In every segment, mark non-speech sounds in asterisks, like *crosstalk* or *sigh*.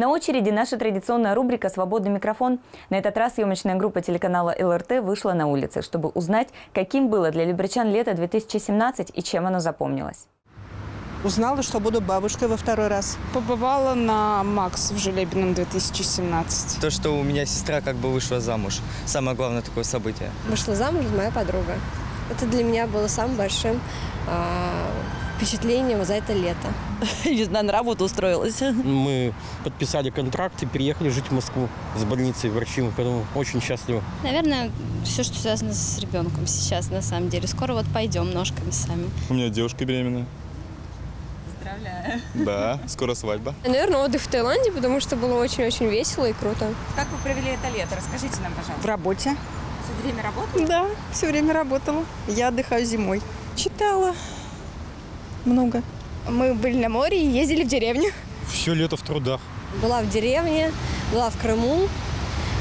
На очереди наша традиционная рубрика «Свободный микрофон». На этот раз съемочная группа телеканала ЛРТ вышла на улицы, чтобы узнать, каким было для люберчан лето 2017 и чем оно запомнилось. Узнала, что буду бабушкой во второй раз. Побывала на Макс в Желебином 2017. То, что у меня сестра как бы вышла замуж. Самое главное такое событие. Вышла замуж моя подруга. Это для меня было самым большим а, впечатлением за это лето. *laughs* Не знаю, на работу устроилась. Мы подписали контракт и переехали жить в Москву с больницей врачи, поэтому очень счастливы. Наверное, все, что связано с ребенком сейчас, на самом деле. Скоро вот пойдем ножками сами. У меня девушка беременная. Поздравляю. Да, скоро свадьба. Наверное, отдых в Таиланде, потому что было очень-очень весело и круто. Как вы провели это лето? Расскажите нам, пожалуйста. В работе. Все время работали? Да, все время работала. Я отдыхаю зимой. Читала много. Мы были на море и ездили в деревню. Все лето в трудах. Была в деревне, была в Крыму.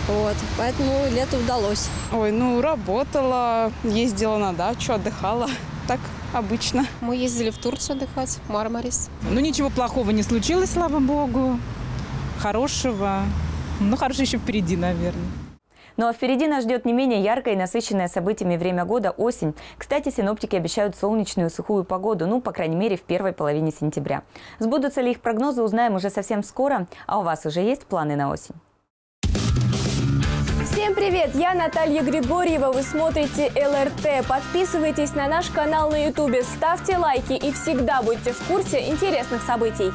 Вот, поэтому лето удалось. Ой, ну работала, ездила на дачу, отдыхала. Так обычно. Мы ездили в Турцию отдыхать, Мармарис. Ну, ничего плохого не случилось, слава богу. Хорошего. Ну, хорошо еще впереди, наверное. Ну а впереди нас ждет не менее яркое и насыщенное событиями время года – осень. Кстати, синоптики обещают солнечную сухую погоду, ну, по крайней мере, в первой половине сентября. Сбудутся ли их прогнозы, узнаем уже совсем скоро. А у вас уже есть планы на осень? Всем привет! Я Наталья Григорьева. Вы смотрите ЛРТ. Подписывайтесь на наш канал на Ютубе, ставьте лайки и всегда будьте в курсе интересных событий.